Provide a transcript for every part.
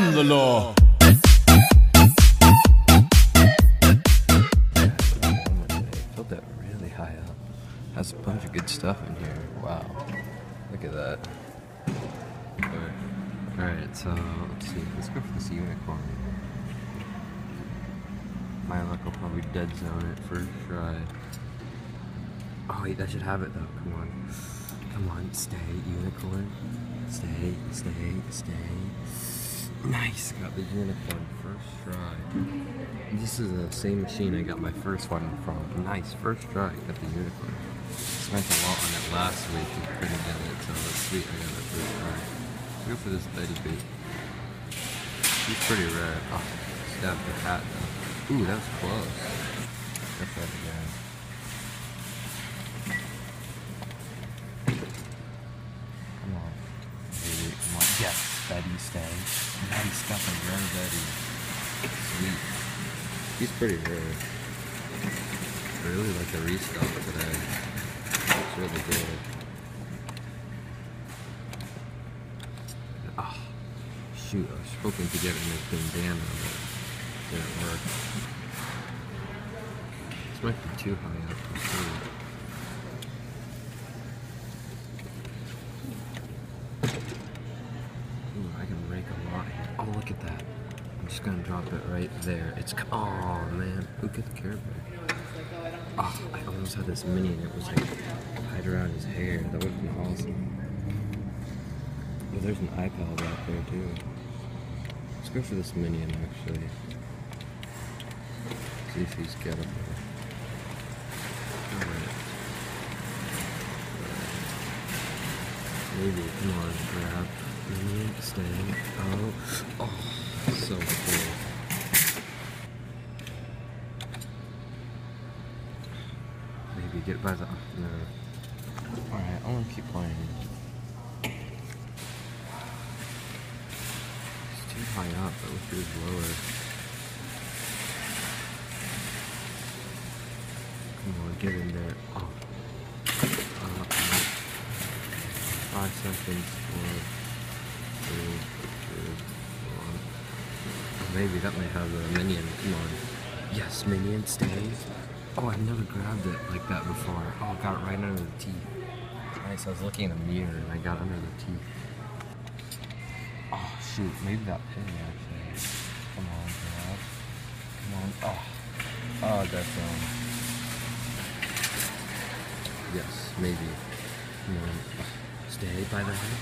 am the law. Built that really high up. Has a bunch of good stuff in here. Wow. Look at that. Alright, so let's see. Let's go for this unicorn. My luck will probably dead zone it first try. Oh wait, that should have it though. Come on. Come on, stay, unicorn. Stay, stay, stay. Nice, got the unicorn first try. This is the same machine I got my first one from. Nice, first try, got the unicorn. Spent a lot on it last week and couldn't get it, so that's sweet, I got it first try. Go for this Betty Boop. She's pretty rare. Oh, stabbed the hat though. Ooh, that was close. That's that again. Come on. Baby, come on. Betty, stay. Nice, got the rare Betty. Sweet. He's pretty rare. I really like the restock today. Looks really good. Ah, shoot, I was hoping to get him a bandana, but didn't work. This might be too high up for sure. Ooh, I can rake a lot here. Oh, look at that. I'm just gonna drop it right there. It's, oh man, who could care bear? Oh, I almost had this mini and it was like tied around his hair. That would have been awesome. Oh, there's an iPad out there too. Let's go for this minion actually. See if he's gettable. Maybe, come on, grab. Minion, stay. Oh, oh, so cool. Maybe get by the. Alright, I want to keep playing. It's too high up. I wish it was lower. Come on, get in there. Oh. Uh. Five seconds. Four, three, two, one. Maybe that may have a minion. Come on. Yes, minion, stay. Oh, I've never grabbed it like that before. Oh, I got it right under the teeth. Nice, I was looking in the mirror and I got under the teeth. Oh, shoot, maybe that pin actually. Come on, grab. Come on. Oh, oh, death zone. Um, yes, maybe. Come on. Stay by the head.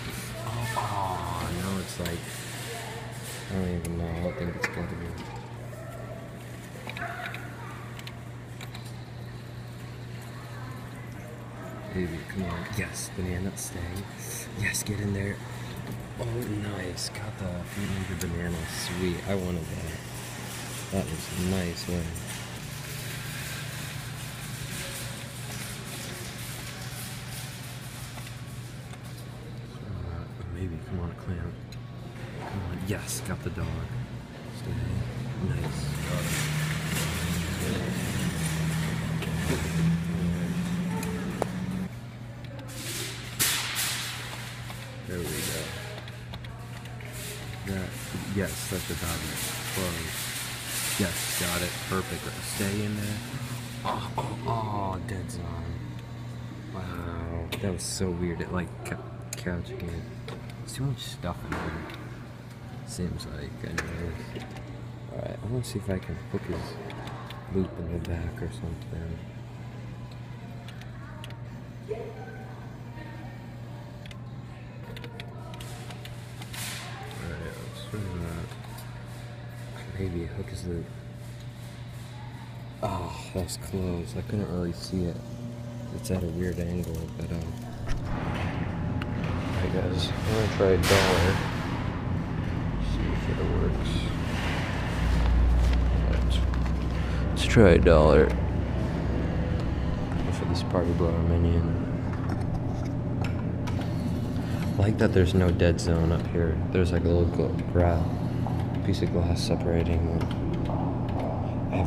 Oh, oh, no, it's like. I don't even know. I don't think it's going to be. Baby, come on. Yes, banana, stay. Yes, get in there. Oh, nice. Got the fruit ninja banana. Sweet. I wanted that. That was a nice one. Maybe. Come on, clam. Come on. Yes, got the dog. Stay. Nice. Got it. There we go. That, yes, that's about it. Close. Perfect. Stay in there. Oh, oh, oh, dead zone. Wow, that was so weird. It like catching it. There's too much stuff in there. Seems like, anyways. Alright, I want to see if I can hook his loop in the back or something. Alright, let's try that. Maybe hook his loop. That's close. I couldn't really see it. It's at a weird angle, but um. Alright guys, I'm gonna try a dollar. See if it works. Alright. Let's try a dollar. For this party blower minion. I like that there's no dead zone up here. There's like a little piece of glass separating them.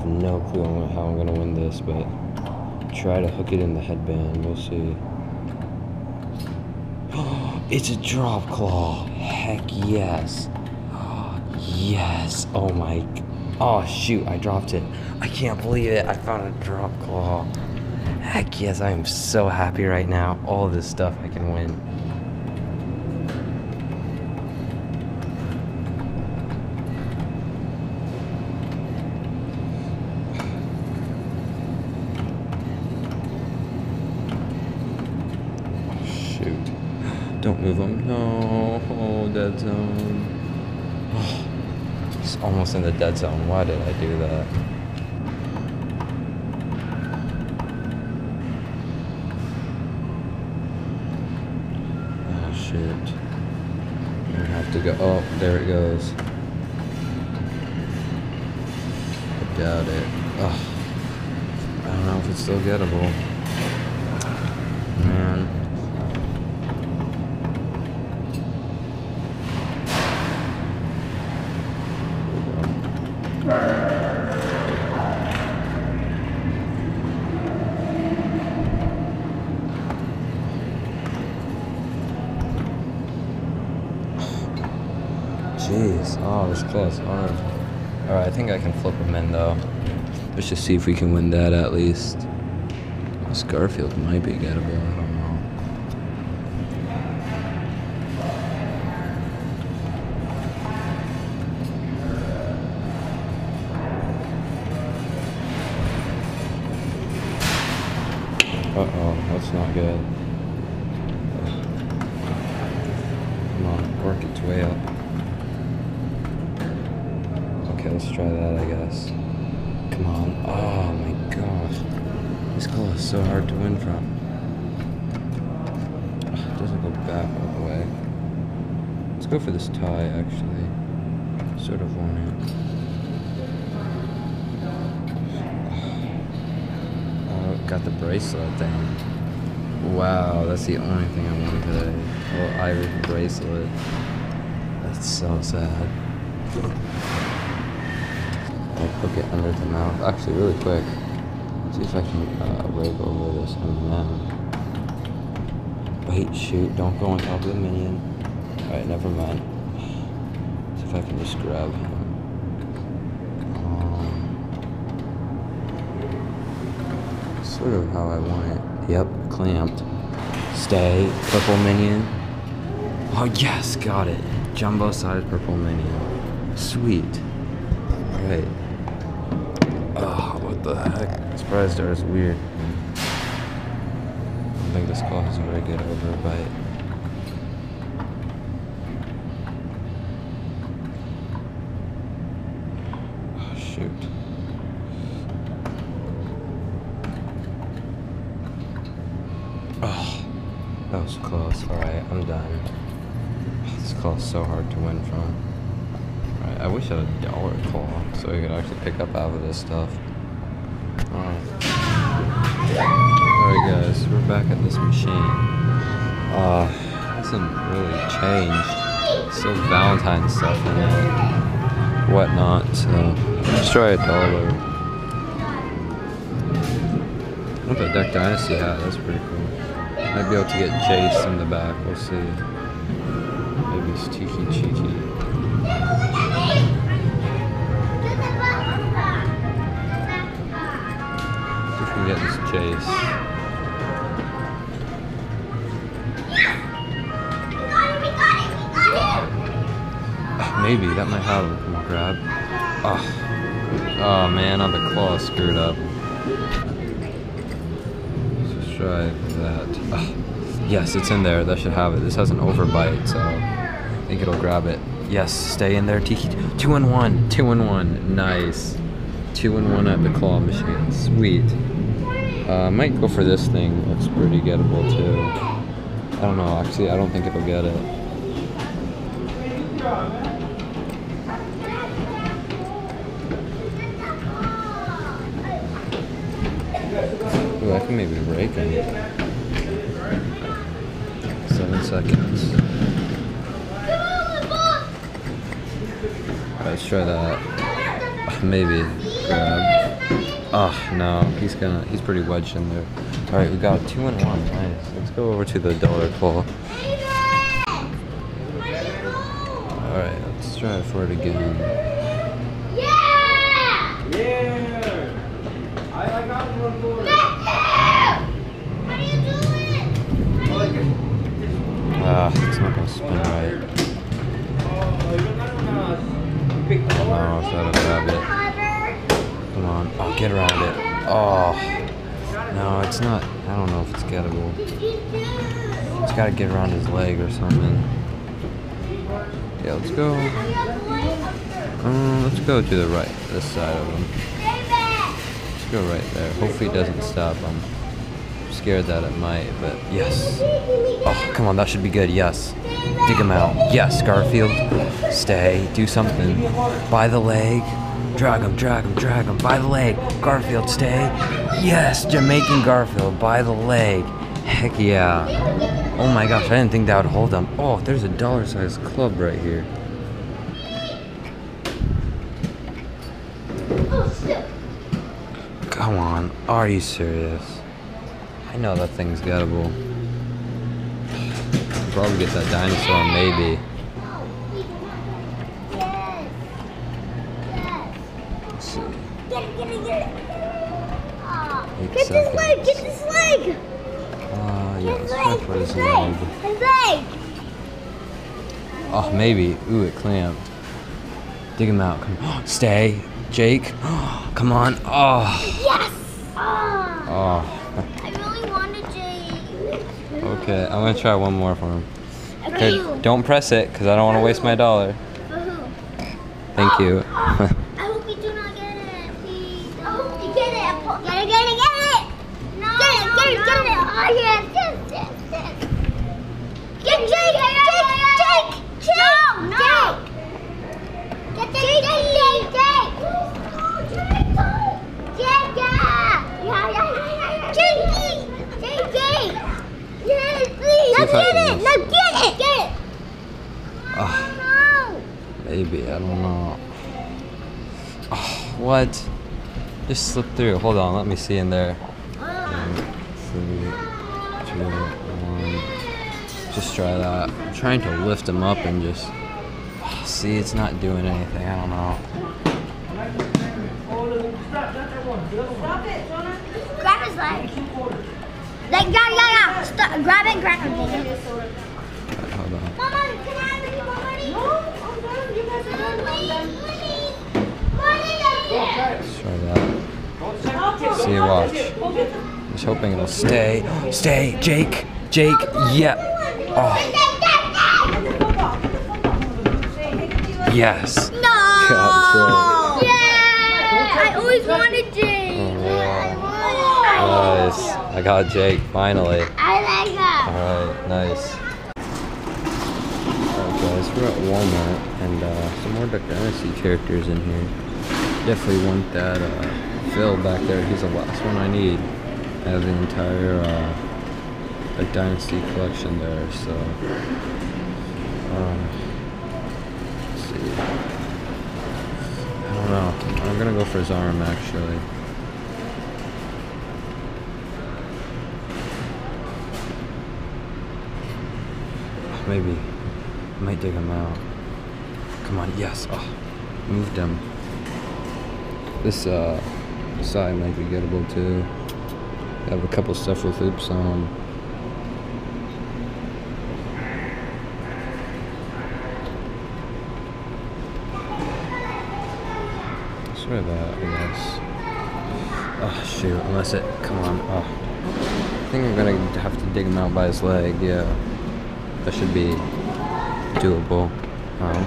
Have no clue on how I'm gonna win this, but try to hook it in the headband. We'll see. it's a drop claw. Heck yes. Yes. Oh my. Oh shoot! I dropped it. I can't believe it. I found a drop claw. Heck yes! I am so happy right now. All this stuff I can win. Shoot. Don't move him. No. Oh, dead zone. Oh, he's almost in the dead zone. Why did I do that? Oh, shit. I have to go. Oh, there it goes. I doubt it. Oh. I don't know if it's still gettable. Man. Jeez. Alright. I think I can flip him in though. Let's just see if we can win that at least. This Garfield might be gettable. I don't know. This call is so hard to win from. It doesn't go back all the way. Let's go for this tie, actually. Sort of want it. Oh, got the bracelet thing. Wow, that's the only thing I want today. Oh, Irish bracelet. That's so sad. I'll hook it under the mouth. Actually, really quick. See if I can uh, rake over this M&M. Wait, shoot! Don't go on top of the minion. All right, never mind. See if I can just grab him. Um, sort of how I want it. Yep, clamped. Stay, purple minion. Oh yes, got it. Jumbo sized purple minion. Sweet. Alright. Oh, what the heck? Surprise door is weird. I don't think this call has a very good overbite. Oh, shoot. Oh, that was close. Alright, I'm done. Oh, this call is so hard to win from. Alright, I wish I had a dollar claw so I could actually pick up half of this stuff. Alright. Guys, we're back at this machine. Uh, hasn't really changed. Still Valentine stuff in it. Whatnot, so let's try a dollar. What the Duck Dynasty hat, that's pretty cool. Might be able to get Jase in the back, we'll see. Ah, Maybe, that might have a grab. Oh. oh man, on the claw screwed up. Let's try that. Ah, yes, it's in there. That should have it. This has an overbite, so I think it'll grab it. Yes, stay in there, Tiki. Two and one. Two and one. Nice. Two and one at the claw machine. Sweet. Uh, I might go for this thing. Looks pretty gettable too. I don't know. Actually, I don't think it'll get it. Ooh, I can maybe rake him. Seven seconds. Let's try that. Maybe grab. Oh no, he's gonna he's pretty wedged in there. Alright, we got two and one. Nice. Let's go over to the dollar claw. Alright, let's try for it again. Yeah! Yeah! I, I got one? It. Ah, it's not gonna spin right. Oh, No, horn. I thought I'd grab it. Come on. Oh, get around it. Oh. No, it's not. I don't know if it's gettable. It's gotta get around his leg or something. Yeah, let's go. Um, let's go to the right, this side of him. Let's go right there. Hopefully it doesn't stop. I'm scared that it might, but yes. Oh, come on, that should be good. Yes. Dig him out. Yes, Garfield. Stay. Do something. By the leg. Drag him, drag him, drag him. By the leg. Garfield, stay. Yes, Jamaican Garfield. By the leg. Heck yeah. Oh my gosh, I didn't think that would hold him. Oh, there's a dollar sized club right here. Come on. Are you serious? I know that thing's gettable. Probably get that dinosaur, maybe. Let's see. Get it, get it, get it. Aw. Eight Get this leg, seconds. get this leg. Uh, yeah, His let's try leg, his his leg, leg. his leg. Oh, maybe. Ooh, it clamped. Dig him out. Come on. Stay. Jake. Come on. Oh. Yes. Ah. Oh. I really wanted to. Okay, I'm gonna try one more for him. For Okay, don't press it, because I don't want to waste my dollar. For who? Thank you. I hope you do not get it, please. I hope you get it. Get it, get it, get it. No, get it, get it, get it. Oh, yes, yes, yes, yes. Get Jake, Jake, Jake, Jake. No, no. Get Jake, Jake, Jake, Jake. Oh, Jake, Jake. Jake, Jake, Jake. Yes, please. Now get it, now get it, get it. Ah. No. maybe, I don't know. Oh, what? Just slip through. Hold on, let me see in there. Try that. I'm trying to lift him up and just. See, it's not doing anything. I don't know. Stop, not that one. The other one. Grab his leg. Like, yeah, yeah, yeah. Stop. Grab it, grab it. Alright, hold on. Mama, can I have any more money? No, I'm done. You guys are done. Please, please. Money, yeah. Let's try that. Don't second guess. See, watch. Just hoping it'll stay. Stay, Jake. Jake. Yeah. Oh, yes. No. Yeah. I always wanted Jake. Oh, wow. Nice. I got Jake finally. I like that. Alright, nice. Alright guys, we're at Walmart and uh, some more Duck Dynasty characters in here. Definitely want that uh, Phil back there. He's the last one I need. I have the entire uh, Duck Dynasty collection there, so. Um, let's see. I don't know. I'm gonna go for his arm actually. Maybe. I might dig him out. Come on, yes. Oh, moved him. This uh, side might be gettable too. I have a couple stuff with loops on. That, I guess. Oh shoot! Unless it, come on. Oh, I think I'm gonna have to dig him out by his leg. Yeah. That should be doable. Um,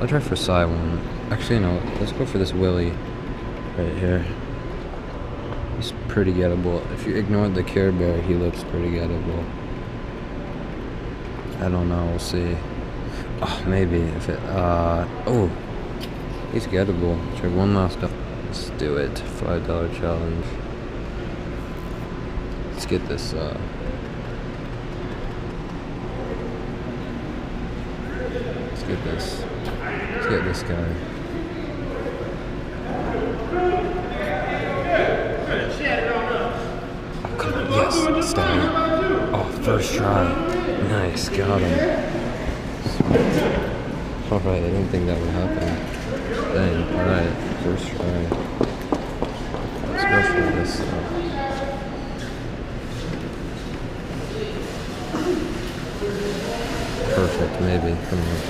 I'll try for side one. Actually, no. Let's go for this Willie right here. He's pretty gettable. If you ignore the Care Bear, he looks pretty gettable. I don't know. We'll see. Oh, maybe if it. Uh. Oh. He's gettable. Try one last. do- Let's do it. Five dollar challenge. Let's get this. Uh. Let's get this. Let's get this guy. Oh, come on. Yes. Stay. Oh, first try. Nice. Got him. Alright, I didn't think that would happen. Dang, alright, first try. Let's go for this. uh, Perfect, maybe. Come on.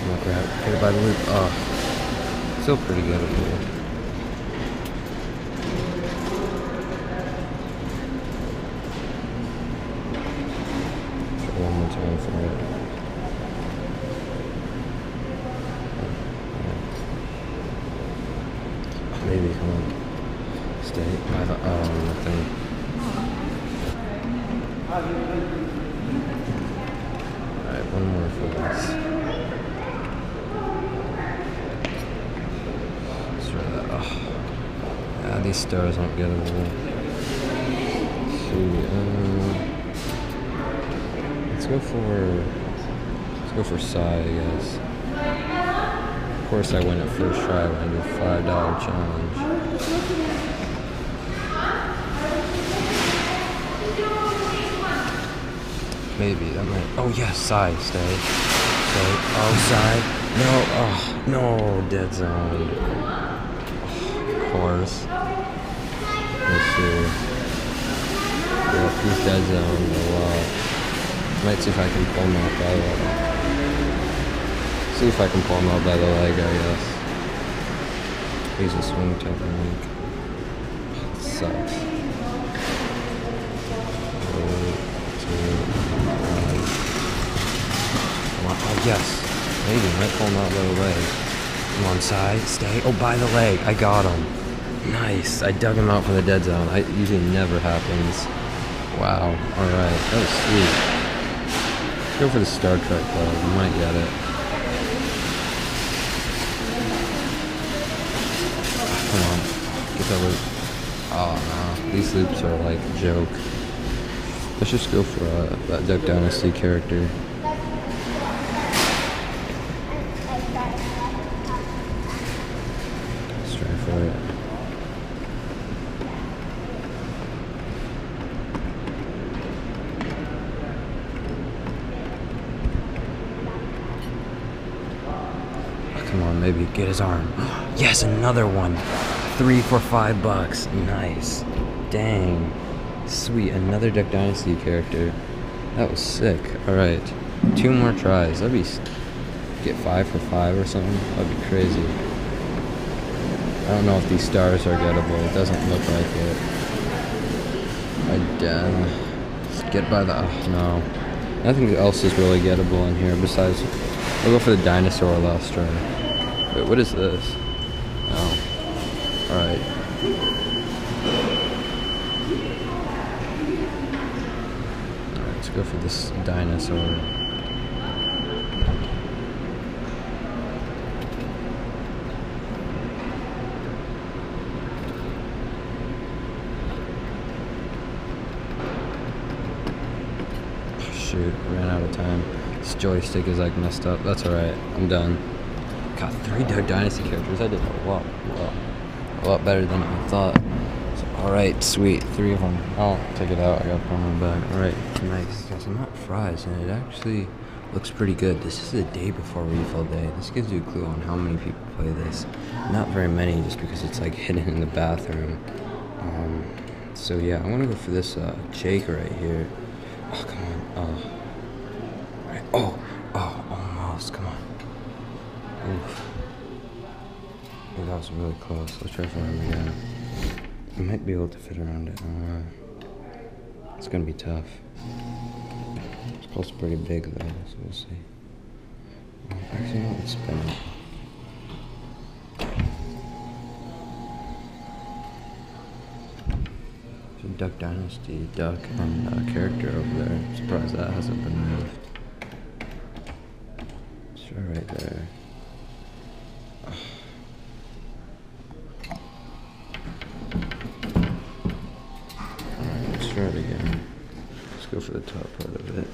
Come on, grab. Get it by the loop. Oh. Still pretty good Alright, one more for this. Let's try that. Oh. Yeah, these stars aren't gettable. Let's see. Uh, let's go for. Let's go for Si, I guess. Of course, I win at first try when I do a five dollar challenge. Maybe that might. Oh yes, Si, stay, stay. Oh, Si. No, oh no, dead zone. of course. Let's see. Yeah, he's dead zone lot. Might see if I can pull him out by the See if I can pull him out by the leg, I guess. He's a swing technique. Sucks. Yes. Maybe. Might pull by the leg. Come on, side. Stay. Oh, by the leg. I got him. Nice. I dug him out from the dead zone. I usually never happens. Wow. Alright. That was sweet. Go for the Star Trek club. We might get it. Come on. Get that loop. Oh no. These loops are like a joke. Let's just go for uh, that Duck Dynasty character. Let's try for it. Oh, come on, maybe get his arm. Yes, another one. Three for five bucks. Nice. Dang. Sweet, another Duck Dynasty character. That was sick. Alright. Two more tries. That'd be. Get five for five or something. That'd be crazy. I don't know if these stars are gettable. It doesn't look like it. I uh, get by the. Oh, no. Nothing else is really gettable in here besides. I'll go for the dinosaur last try. Wait, what is this? Oh. Alright. Alright, let's go for this dinosaur. Shoot, ran out of time. This joystick is like messed up. That's alright. I'm done. Got three Duck Dynasty characters. I did a lot, well, a lot better than I thought. So, alright, sweet. Three of them. I'll take it out. I got one on back. Alright, nice. Got some hot fries, and it actually looks pretty good. This is the day before refill day. This gives you a clue on how many people play this. Not very many, just because it's like hidden in the bathroom. Um, so yeah, I want to go for this uh, Jake right here. Oh, come on. Oh. Alright. Oh, oh, almost. Come on. Oof. Was really close. Let's try for him again. I might be able to fit around it. Uh, it's gonna be tough. This pole's pretty big though, so we'll see. Uh, Actually, no, let's spin it. Duck Dynasty, Duck, and uh, character over there. Surprised that hasn't been moved. Sure, right there. It again. Let's go for the top part of it.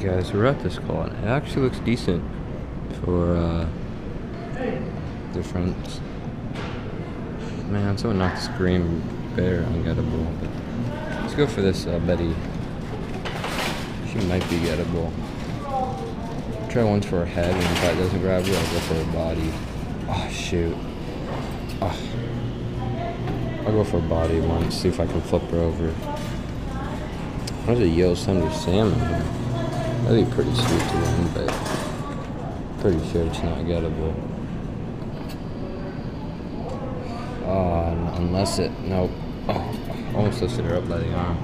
Guys, we're at this call and it actually looks decent for uh different Man, someone knocked Scream Bear ungettable. But let's go for this uh, Betty. She might be gettable. Try once for her head, and if that doesn't grab her, I'll go for her body. Oh shoot. Oh. I'll go for her body once, see if I can flip her over. There's a Yosemite Sam here. That'd be pretty sweet to win, but pretty sure it's not gettable. Oh, unless it, nope. Oh, almost lifted her up by the arm.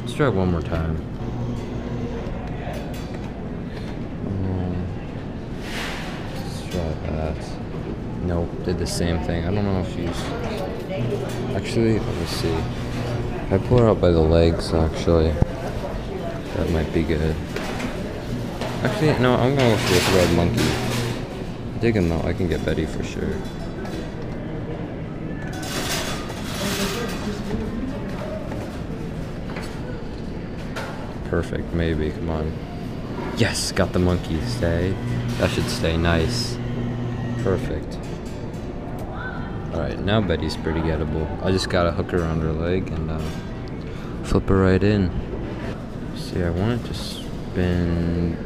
Let's try one more time. Let's try that. Nope, did the same thing. I don't know if she's. Actually, let me see. I pull her out by the legs, actually, that might be good. Actually, no, I'm going for this red monkey. Dig him out. I can get Betty for sure. Perfect, maybe. Come on. Yes, got the monkey. Stay. That should stay nice. Perfect. Alright, now Betty's pretty gettable. I just gotta hook her around her leg and uh, flip her right in. See, I want it to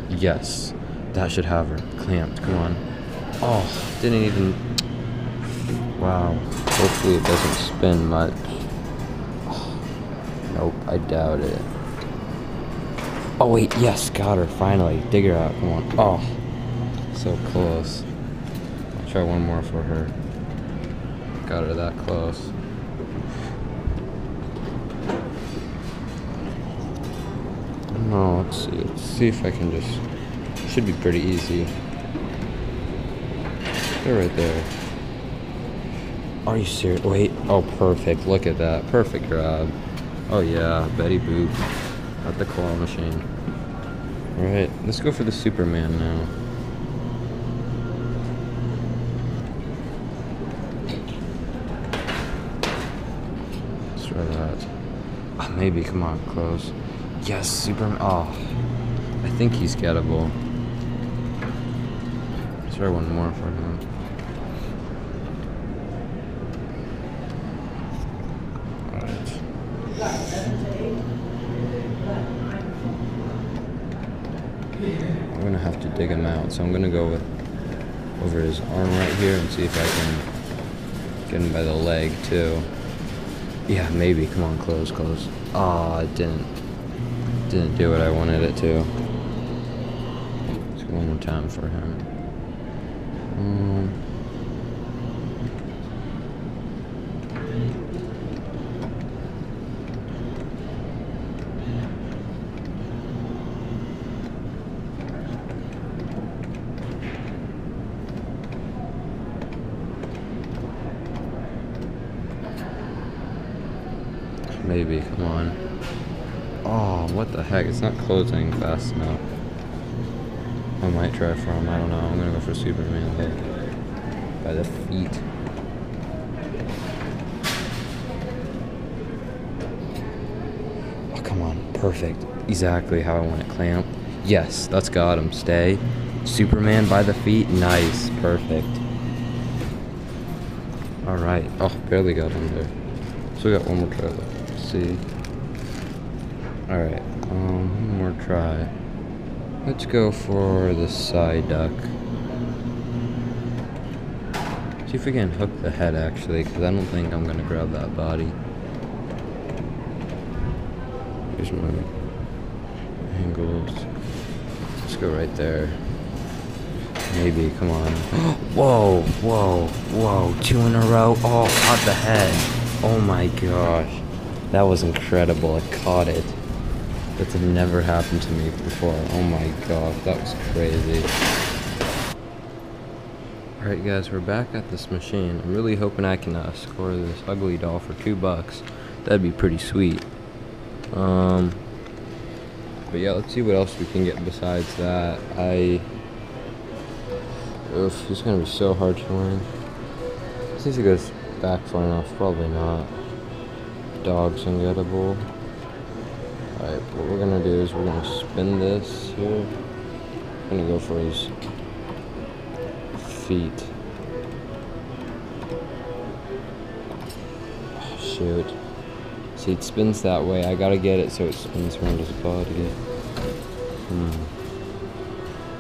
Yes, that should have her clamped. Come on. Oh, didn't even. Wow. Hopefully it doesn't spin much. Nope, I doubt it. Oh wait, yes, got her finally. Dig her out. Come on. Oh, so close. I'll try one more for her. Got her that close. No, let's see. Let's see if I can just. Should be pretty easy. They're right there. Are you serious? Wait. Oh, perfect. Look at that. Perfect grab. Oh yeah, Betty Boop at the claw machine. All right, let's go for the Superman now. Let's try that. Oh, maybe. Come on, close. Yes, Superman. Oh, I think he's gettable. Let's try one more for him. I'm gonna have to dig him out, so I'm gonna go with over his arm right here and see if I can get him by the leg too. Yeah, maybe. Come on, close, close. Ah, it didn't. Didn't do what I wanted it to. Go one more time for him. Um, Maybe, come on. Oh, what the heck? It's not closing fast enough. I might try for him. I don't know. I'm gonna go for Superman though. By the feet. Oh, come on. Perfect. Exactly how I want it. Clamp. Yes, that's got him. Stay. Superman by the feet. Nice. Perfect. Alright. Oh, barely got him there. So we got one more try left. Let's see. Alright. Um, one more try. Let's go for the side duck. See if we can hook the head actually, because I don't think I'm gonna grab that body. Here's my angles. Let's go right there. Maybe, come on. whoa, whoa, whoa. Two in a row. Oh, caught the head. Oh my gosh. That was incredible. I caught it. That's never happened to me before. Oh my god, that was crazy. Alright guys, we're back at this machine. I'm really hoping I can uh, score this ugly doll for two bucks. That'd be pretty sweet. Um, but yeah, let's see what else we can get besides that. I... Oof, it's gonna be so hard to win. If it goes back far enough. Probably not. Dog's ungettable. Alright, what we're gonna do is we're gonna spin this here. I'm gonna go for his feet. Shoot. See, it spins that way. I gotta get it so it spins around his body. Hmm.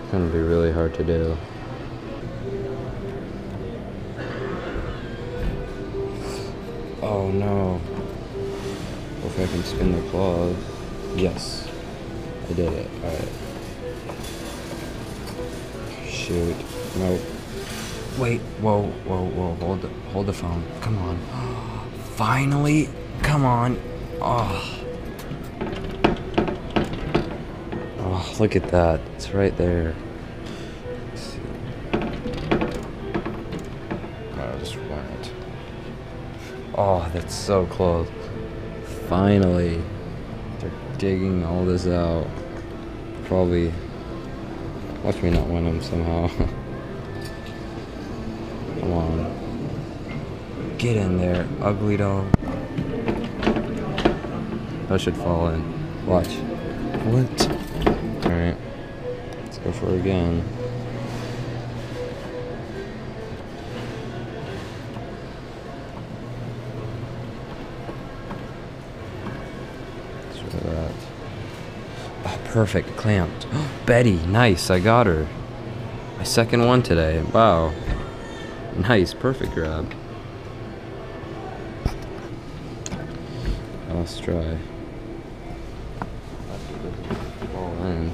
It's gonna be really hard to do. Oh no. If I can spin the claws. Yes. I did it. Alright. Shoot. Nope. Wait. Whoa, whoa, whoa. Hold the, hold the phone. Come on. Finally. Come on. Oh. Oh, look at that. It's right there. Just. Oh, that's so close. Finally. Digging all this out. Probably. Watch me not win them somehow. Come on. Get in there, ugly dog. That should fall in. Watch. What? Alright. Let's go for it again. Perfect. Clamped. Betty, nice. I got her. My second one today. Wow. Nice. Perfect grab. Let's try. All in.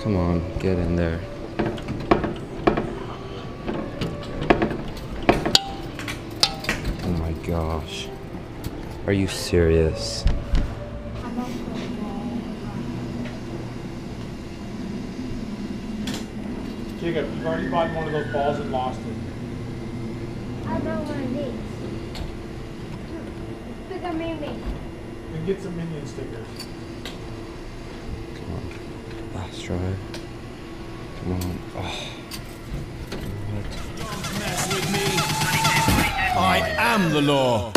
Come on, get in there. Oh my gosh. Are you serious? Jacob, you've already bought one of those balls and lost it. I don't want these. Look at me, me. Then get some minion stickers. Come on. Last try. Come on. Oh. What? I am the law.